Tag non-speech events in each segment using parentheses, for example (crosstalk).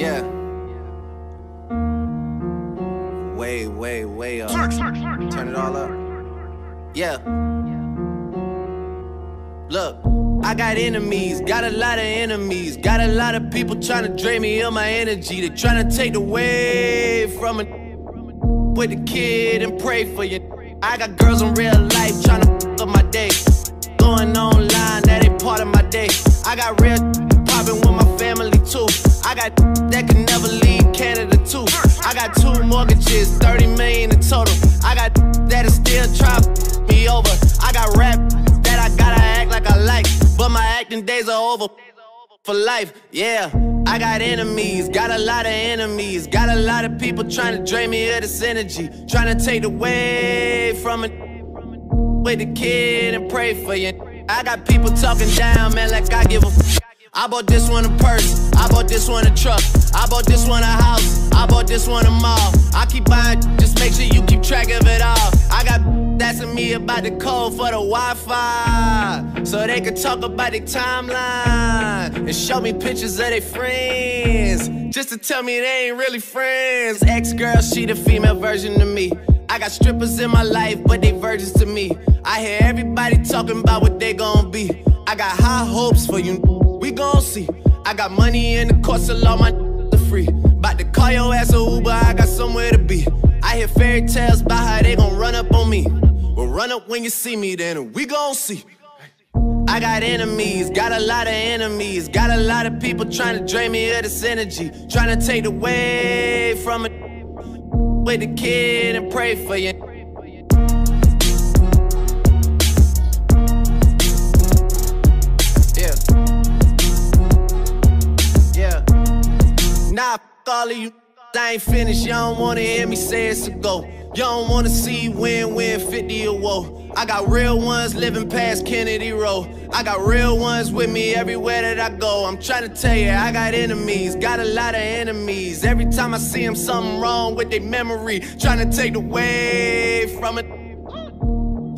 Yeah. Way, way, way up. Turn it all up. Yeah. Look, I got enemies, got a lot of enemies, got a lot of people trying to drain me of my energy. They trying to take away from it with the kid and pray for you. I got girls in real life trying to up my day. Going online, that ain't part of my day. I got real popping with my family too. I got that can never leave Canada too. I got two mortgages, 30 million in total. I got that'll still try me over. I got rap that I gotta act like I like, but my acting days are over for life. Yeah, I got enemies, got a lot of enemies, got a lot of people trying to drain me of this energy, trying to take away from it with the kid and pray for you. I got people talking down, man, like I give a. I bought this one a purse, I bought this one a truck, I bought this one a house, I bought this one a mall. I keep buying, just make sure you keep track of it all. I got asking me about the code for the Wi-Fi, so they can talk about their timeline and show me pictures of their friends, just to tell me they ain't really friends. Ex-girl, she the female version of me. I got strippers in my life, but they virgins to me. I hear everybody talking about what they gon' be. I got high hopes for you, we gon' see. I got money in the course of all my (laughs) the free. About to call your ass a Uber, I got somewhere to be. I hear fairy tales about how they gon' run up on me. Well, run up when you see me, then we gon' see. I got enemies, got a lot of enemies, got a lot of people trying to drain me of this energy, trying to take away from it (laughs) with the kid and pray for you. All of you. I ain't finished. Y'all don't wanna hear me say it's a go. Y'all don't wanna see win win 50 or woe. I got real ones living past Kennedy Road. I got real ones with me everywhere that I go. I'm trying to tell you, I got enemies, got a lot of enemies. Every time I see them, something wrong with their memory. Trying to take away from it.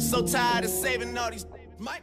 So tired of saving all these. Might